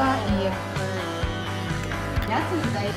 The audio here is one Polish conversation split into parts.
Kuba i jego... Ja coś daję...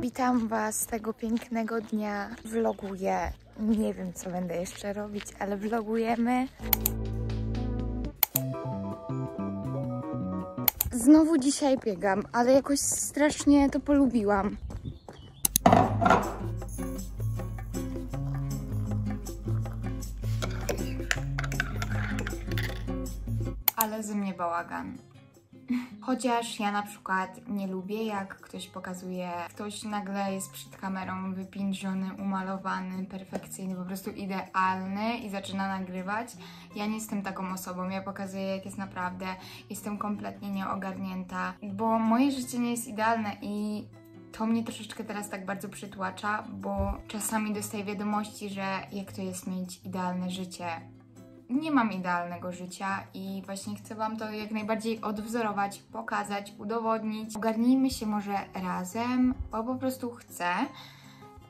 Witam Was tego pięknego dnia. Vloguję. Nie wiem, co będę jeszcze robić, ale vlogujemy. Znowu dzisiaj biegam, ale jakoś strasznie to polubiłam. Ale ze mnie bałagan. Chociaż ja na przykład nie lubię, jak ktoś pokazuje, ktoś nagle jest przed kamerą wypiętrzony, umalowany, perfekcyjny, po prostu idealny i zaczyna nagrywać. Ja nie jestem taką osobą, ja pokazuję, jak jest naprawdę, jestem kompletnie nieogarnięta, bo moje życie nie jest idealne i to mnie troszeczkę teraz tak bardzo przytłacza, bo czasami dostaję wiadomości, że jak to jest mieć idealne życie, nie mam idealnego życia i właśnie chcę Wam to jak najbardziej odwzorować, pokazać, udowodnić. Ogarnijmy się może razem, bo po prostu chcę.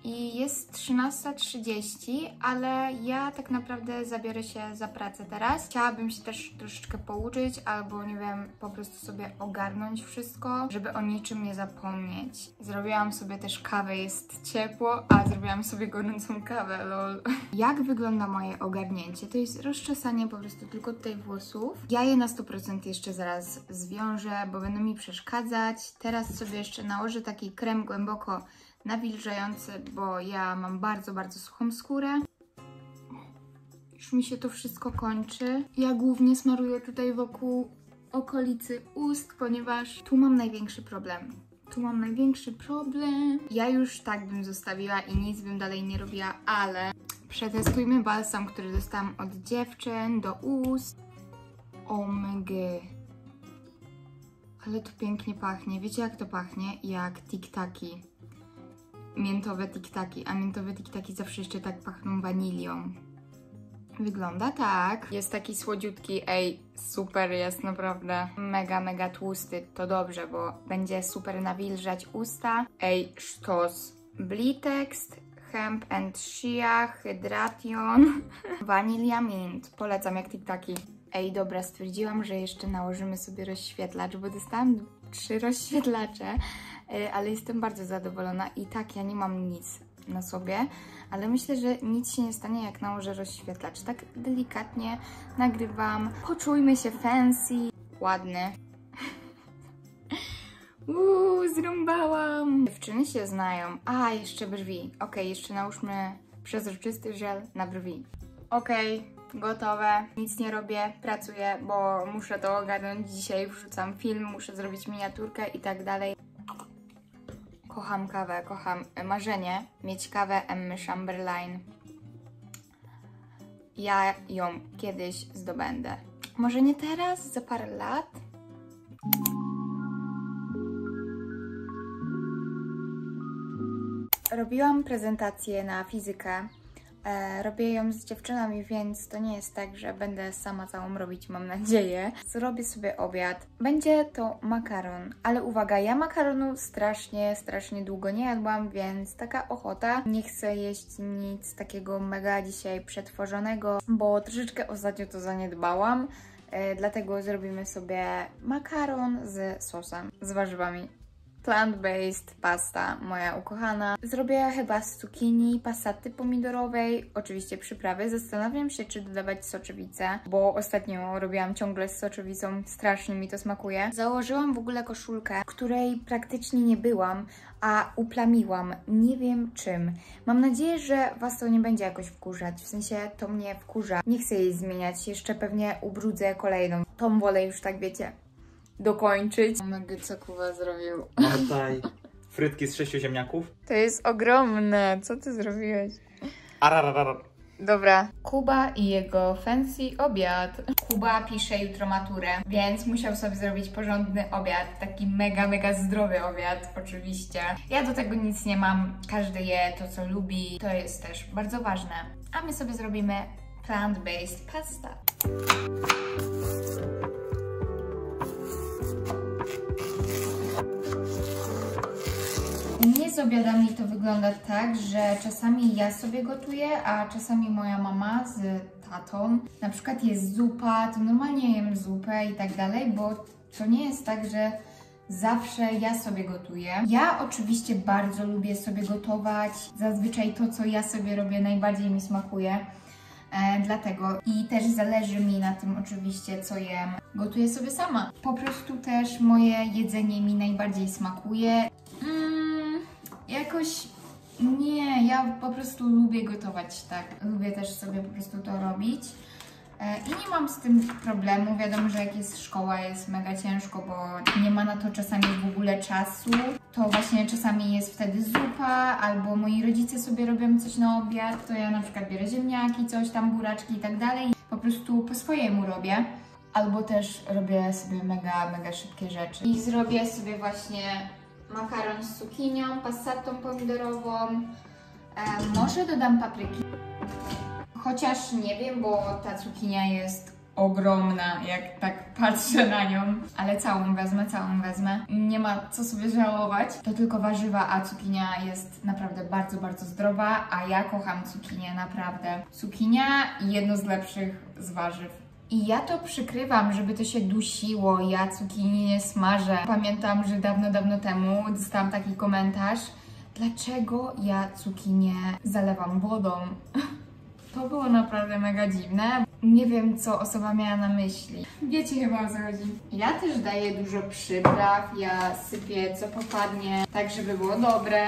I jest 13.30, ale ja tak naprawdę zabiorę się za pracę teraz. Chciałabym się też troszeczkę pouczyć, albo nie wiem, po prostu sobie ogarnąć wszystko, żeby o niczym nie zapomnieć. Zrobiłam sobie też kawę, jest ciepło, a zrobiłam sobie gorącą kawę, lol. Jak wygląda moje ogarnięcie? To jest rozczesanie po prostu tylko tutaj włosów. Ja je na 100% jeszcze zaraz zwiążę, bo będą mi przeszkadzać. Teraz sobie jeszcze nałożę taki krem głęboko nawilżający, bo ja mam bardzo, bardzo suchą skórę. Już mi się to wszystko kończy. Ja głównie smaruję tutaj wokół okolicy ust, ponieważ tu mam największy problem. Tu mam największy problem. Ja już tak bym zostawiła i nic bym dalej nie robiła, ale przetestujmy balsam, który dostałam od dziewczyn do ust. OMG. Ale to pięknie pachnie. Wiecie jak to pachnie? Jak tiktaki miętowe tiktaki, a miętowe tiktaki zawsze jeszcze tak pachną wanilią. Wygląda tak. Jest taki słodziutki, ej, super jest naprawdę. Mega, mega tłusty, to dobrze, bo będzie super nawilżać usta. Ej, sztos. Blitext, Hemp and Shea, Hydration, Vanilla Mint. Polecam jak tiktaki. Ej, dobra, stwierdziłam, że jeszcze nałożymy sobie rozświetlacz, bo dostałam trzy rozświetlacze, ale jestem bardzo zadowolona i tak, ja nie mam nic na sobie, ale myślę, że nic się nie stanie, jak nałożę rozświetlacz. Tak delikatnie nagrywam. Poczujmy się fancy, ładny. Uuu, zrąbałam! Dziewczyny się znają. A, jeszcze brwi. Ok, jeszcze nałóżmy przezroczysty żel na brwi. Okay, gotowe. Nic nie robię, pracuję, bo muszę to ogarnąć. Dzisiaj wrzucam film, muszę zrobić miniaturkę i tak dalej. Kocham kawę, kocham marzenie mieć kawę Emmy Chamberlain. Ja ją kiedyś zdobędę. Może nie teraz, za parę lat? Robiłam prezentację na fizykę E, robię ją z dziewczynami, więc to nie jest tak, że będę sama całą robić, mam nadzieję. Zrobię sobie obiad. Będzie to makaron, ale uwaga, ja makaronu strasznie, strasznie długo nie jadłam, więc taka ochota. Nie chcę jeść nic takiego mega dzisiaj przetworzonego, bo troszeczkę ostatnio to zaniedbałam. E, dlatego zrobimy sobie makaron z sosem, z warzywami plant-based pasta, moja ukochana. Zrobię chyba z cukinii, pasaty pomidorowej, oczywiście przyprawy. Zastanawiam się, czy dodawać soczewicę, bo ostatnio robiłam ciągle z soczewicą, strasznie mi to smakuje. Założyłam w ogóle koszulkę, której praktycznie nie byłam, a uplamiłam. Nie wiem czym. Mam nadzieję, że Was to nie będzie jakoś wkurzać, w sensie to mnie wkurza. Nie chcę jej zmieniać, jeszcze pewnie ubrudzę kolejną. Tą wolę już tak, wiecie, dokończyć. Omega co Kuba zrobił. Tutaj frytki z sześciu ziemniaków. To jest ogromne. Co ty zrobiłeś? Arararar. Dobra. Kuba i jego fancy obiad. Kuba pisze jutro maturę, więc musiał sobie zrobić porządny obiad. Taki mega, mega zdrowy obiad, oczywiście. Ja do tego nic nie mam. Każdy je to, co lubi. To jest też bardzo ważne. A my sobie zrobimy plant-based pasta. Obiadami to wygląda tak, że czasami ja sobie gotuję, a czasami moja mama z tatą. Na przykład jest zupa, to normalnie jem zupę i tak dalej, bo to nie jest tak, że zawsze ja sobie gotuję. Ja oczywiście bardzo lubię sobie gotować. Zazwyczaj to, co ja sobie robię, najbardziej mi smakuje. E, dlatego i też zależy mi na tym oczywiście, co jem. Gotuję sobie sama. Po prostu też moje jedzenie mi najbardziej smakuje. Jakoś nie, ja po prostu lubię gotować, tak. Lubię też sobie po prostu to robić. E, I nie mam z tym problemu. Wiadomo, że jak jest szkoła, jest mega ciężko, bo nie ma na to czasami w ogóle czasu. To właśnie czasami jest wtedy zupa, albo moi rodzice sobie robią coś na obiad, to ja na przykład biorę ziemniaki, coś tam, buraczki i tak dalej. Po prostu po swojemu robię. Albo też robię sobie mega, mega szybkie rzeczy. I zrobię sobie właśnie makaron z cukinią, passatą pomidorową. E, może dodam papryki. Chociaż nie wiem, bo ta cukinia jest ogromna, jak tak patrzę na nią. Ale całą wezmę, całą wezmę. Nie ma co sobie żałować. To tylko warzywa, a cukinia jest naprawdę bardzo, bardzo zdrowa, a ja kocham cukinię, naprawdę. Cukinia jedno z lepszych z warzyw. I ja to przykrywam, żeby to się dusiło, ja cukinii nie smażę. Pamiętam, że dawno, dawno temu dostałam taki komentarz, dlaczego ja cukinię zalewam wodą. To było naprawdę mega dziwne. Nie wiem, co osoba miała na myśli. Wiecie chyba o co chodzi. Ja też daję dużo przypraw, ja sypię co popadnie, tak żeby było dobre.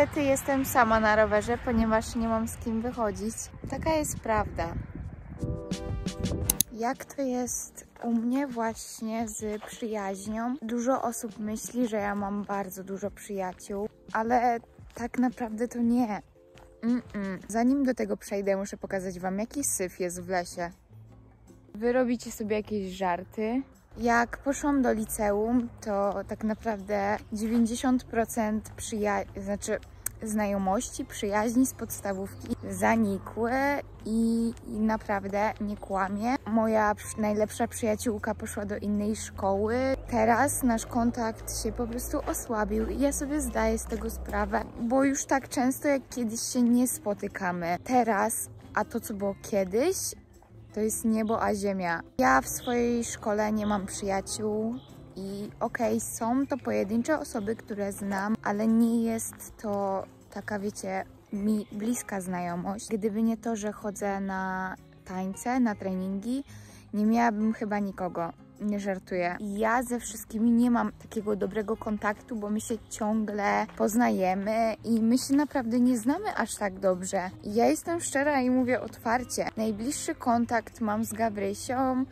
Niestety jestem sama na rowerze, ponieważ nie mam z kim wychodzić. Taka jest prawda. Jak to jest u mnie właśnie z przyjaźnią? Dużo osób myśli, że ja mam bardzo dużo przyjaciół, ale tak naprawdę to nie. Mm -mm. Zanim do tego przejdę, muszę pokazać Wam, jaki syf jest w lesie. Wy robicie sobie jakieś żarty, jak poszłam do liceum, to tak naprawdę 90% przyjaźni, znaczy znajomości, przyjaźni z podstawówki zanikły i, i, naprawdę nie kłamie. Moja najlepsza przyjaciółka poszła do innej szkoły. Teraz nasz kontakt się po prostu osłabił i ja sobie zdaję z tego sprawę, bo już tak często jak kiedyś się nie spotykamy. Teraz, a to co było kiedyś, to jest niebo a ziemia. Ja w swojej szkole nie mam przyjaciół i okej, okay, są to pojedyncze osoby, które znam, ale nie jest to taka, wiecie, mi bliska znajomość. Gdyby nie to, że chodzę na tańce, na treningi, nie miałabym chyba nikogo nie żartuję. Ja ze wszystkimi nie mam takiego dobrego kontaktu, bo my się ciągle poznajemy i my się naprawdę nie znamy aż tak dobrze. Ja jestem szczera i mówię otwarcie. Najbliższy kontakt mam z Gabrysią,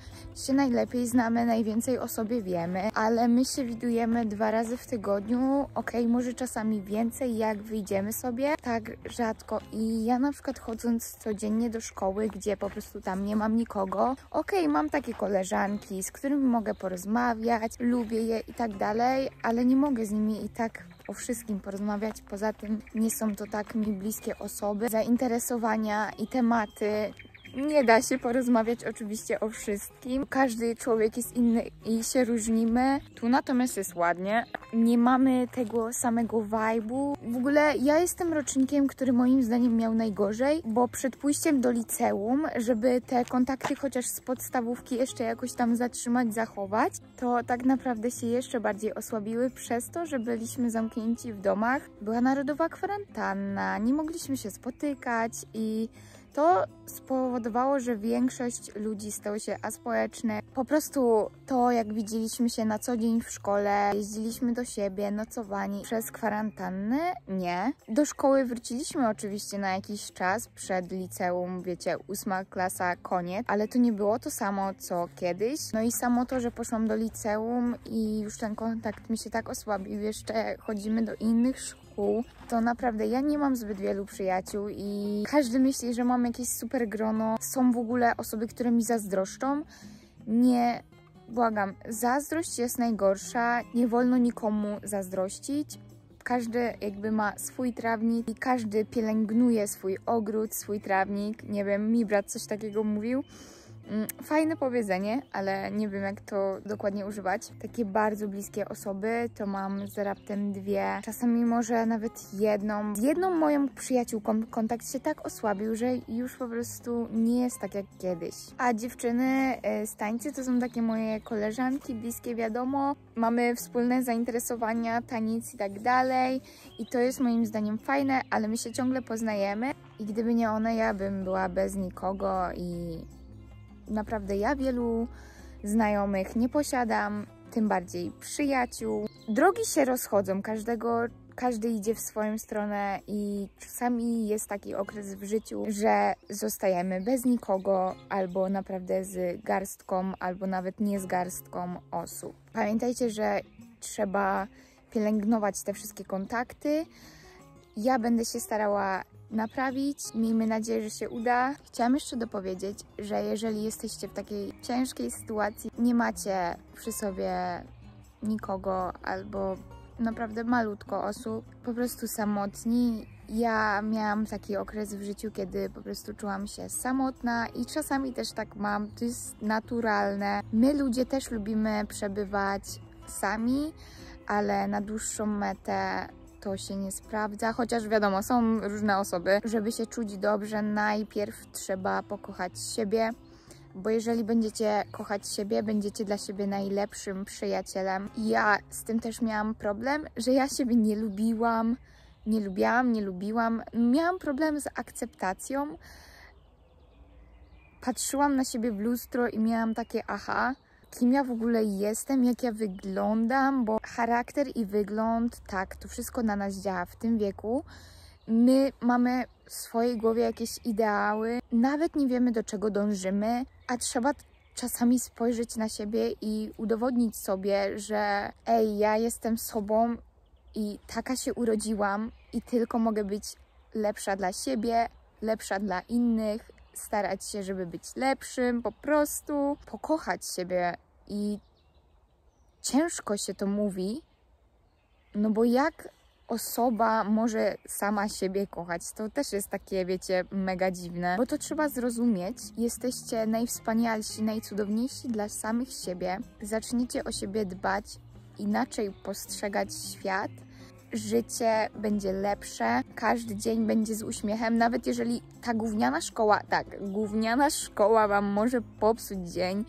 się najlepiej znamy, najwięcej o sobie wiemy, ale my się widujemy dwa razy w tygodniu, ok, może czasami więcej, jak wyjdziemy sobie, tak rzadko. I ja na przykład chodząc codziennie do szkoły, gdzie po prostu tam nie mam nikogo, ok, mam takie koleżanki, z którymi mogę porozmawiać, lubię je i tak dalej, ale nie mogę z nimi i tak o wszystkim porozmawiać. Poza tym nie są to tak mi bliskie osoby. Zainteresowania i tematy nie da się porozmawiać oczywiście o wszystkim. Każdy człowiek jest inny i się różnimy. Tu natomiast jest ładnie. Nie mamy tego samego vibe'u. W ogóle ja jestem rocznikiem, który moim zdaniem miał najgorzej, bo przed pójściem do liceum, żeby te kontakty chociaż z podstawówki jeszcze jakoś tam zatrzymać, zachować, to tak naprawdę się jeszcze bardziej osłabiły przez to, że byliśmy zamknięci w domach. Była narodowa kwarantanna, nie mogliśmy się spotykać i To spowodowało, że większość ludzi stało się aspołeczne. Po prostu to, jak widzieliśmy się na co dzień w szkole, jeździliśmy do siebie, nocowani przez kwarantannę, nie. Do szkoły wróciliśmy oczywiście na jakiś czas przed liceum, wiecie, ósma klasa, koniec, ale to nie było to samo co kiedyś. No i samo to, że poszłam do liceum i już ten kontakt mi się tak osłabił, jeszcze chodzimy do innych szkół, to naprawdę ja nie mam zbyt wielu przyjaciół i każdy myśli, że mam jakieś super grono. Są w ogóle osoby, które mi zazdroszczą. Nie, błagam, zazdrość jest najgorsza, nie wolno nikomu zazdrościć. Każdy jakby ma swój trawnik i każdy pielęgnuje swój ogród, swój trawnik. Nie wiem, mi brat coś takiego mówił. Mm, Fajne powiedzenie, ale nie wiem jak to dokładnie używać. Takie bardzo bliskie osoby to mam z raptem dwie, czasami może nawet jedną. Z jedną moją przyjaciółką kontakt się tak osłabił, że już po prostu nie jest tak jak kiedyś. A dziewczyny e, z tańcy to są takie moje koleżanki, bliskie wiadomo. Mamy wspólne zainteresowania, taniec i tak dalej. I to jest moim zdaniem fajne, ale my się ciągle poznajemy. I gdyby nie one, ja bym była bez nikogo i naprawdę ja wielu znajomych nie posiadam, tym bardziej przyjaciół. Drogi się rozchodzą, każdego, każdy idzie w swoją stronę i czasami jest taki okres w życiu, że zostajemy bez nikogo, albo naprawdę z garstką, albo nawet nie z garstką osób. Pamiętajcie, że trzeba pielęgnować te wszystkie kontakty. Ja będę się starała naprawić. Miejmy nadzieję, że się uda. Chciałam jeszcze dopowiedzieć, że jeżeli jesteście w takiej ciężkiej sytuacji, nie macie przy sobie nikogo albo naprawdę malutko osób, po prostu samotni. Ja miałam taki okres w życiu, kiedy po prostu czułam się samotna i czasami też tak mam, to jest naturalne. My ludzie też lubimy przebywać sami, ale na dłuższą metę to się nie sprawdza, chociaż wiadomo, są różne osoby. Żeby się czuć dobrze, najpierw trzeba pokochać siebie, bo jeżeli będziecie kochać siebie, będziecie dla siebie najlepszym przyjacielem. Ja z tym też miałam problem, że ja siebie nie lubiłam, nie lubiłam, nie lubiłam. Miałam problem z akceptacją. Patrzyłam na siebie w lustro i miałam takie aha, kim ja w ogóle jestem, jak ja wyglądam, bo charakter i wygląd, tak, to wszystko na nas działa w tym wieku. My mamy w swojej głowie jakieś ideały, nawet nie wiemy do czego dążymy, a trzeba czasami spojrzeć na siebie i udowodnić sobie, że ej, ja jestem sobą i taka się urodziłam i tylko mogę być lepsza dla siebie, lepsza dla innych, starać się, żeby być lepszym, po prostu pokochać siebie i ciężko się to mówi, no bo jak osoba może sama siebie kochać, to też jest takie, wiecie, mega dziwne, bo to trzeba zrozumieć. Jesteście najwspanialsi, najcudowniejsi dla samych siebie. Zaczniecie o siebie dbać, inaczej postrzegać świat życie będzie lepsze, każdy dzień będzie z uśmiechem, nawet jeżeli ta gówniana szkoła, tak, gówniana szkoła Wam może popsuć dzień.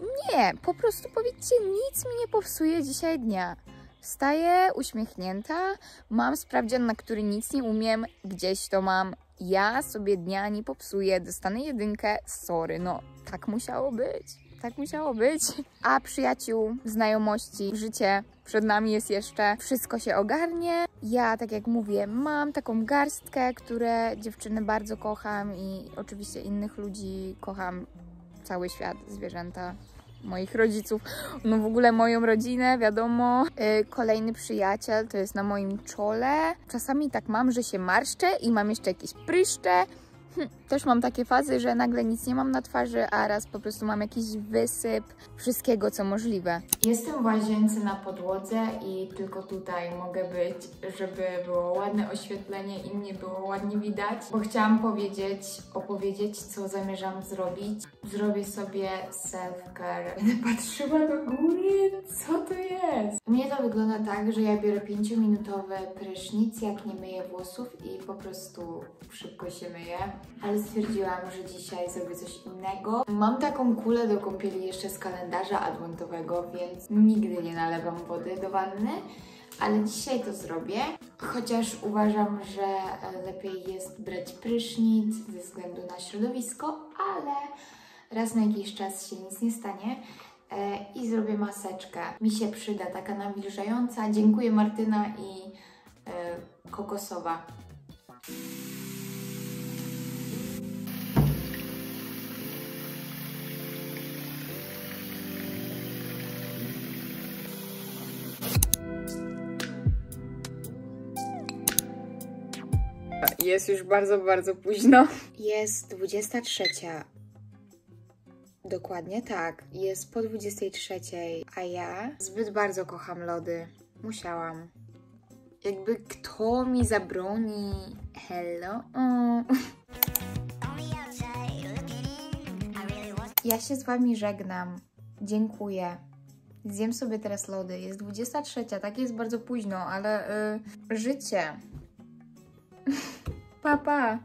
Nie, po prostu powiedzcie, nic mi nie popsuje dzisiaj dnia. Wstaję uśmiechnięta, mam sprawdzian, na który nic nie umiem, gdzieś to mam. Ja sobie dnia nie popsuję, dostanę jedynkę, sorry, no tak musiało być tak musiało być. A przyjaciół, znajomości, życie przed nami jest jeszcze. Wszystko się ogarnie. Ja, tak jak mówię, mam taką garstkę, które dziewczyny bardzo kocham i oczywiście innych ludzi kocham. Cały świat, zwierzęta, moich rodziców, no w ogóle moją rodzinę, wiadomo. Yy, kolejny przyjaciel to jest na moim czole. Czasami tak mam, że się marszczę i mam jeszcze jakieś pryszcze. Hm, też mam takie fazy, że nagle nic nie mam na twarzy, a raz po prostu mam jakiś wysyp wszystkiego, co możliwe. Jestem w łazience na podłodze i tylko tutaj mogę być, żeby było ładne oświetlenie i mnie było ładnie widać, bo chciałam powiedzieć, opowiedzieć, co zamierzam zrobić. Zrobię sobie self-care. Będę patrzyła do góry, co to jest? Mnie to wygląda tak, że ja biorę 5-minutowy prysznic, jak nie myję włosów i po prostu szybko się myję ale stwierdziłam, że dzisiaj zrobię coś innego. Mam taką kulę do kąpieli jeszcze z kalendarza adwentowego, więc nigdy nie nalewam wody do wanny, ale dzisiaj to zrobię. Chociaż uważam, że e, lepiej jest brać prysznic ze względu na środowisko, ale raz na jakiś czas się nic nie stanie. E, I zrobię maseczkę. Mi się przyda taka nawilżająca. Dziękuję Martyna i e, kokosowa. Jest już bardzo, bardzo późno. Jest 23. Dokładnie tak. Jest po 23, a ja zbyt bardzo kocham lody. Musiałam. Jakby kto mi zabroni? Hello? Ja się z wami żegnam. Dziękuję. Zjem sobie teraz lody. Jest 23, tak jest bardzo późno, ale y, życie. Папа!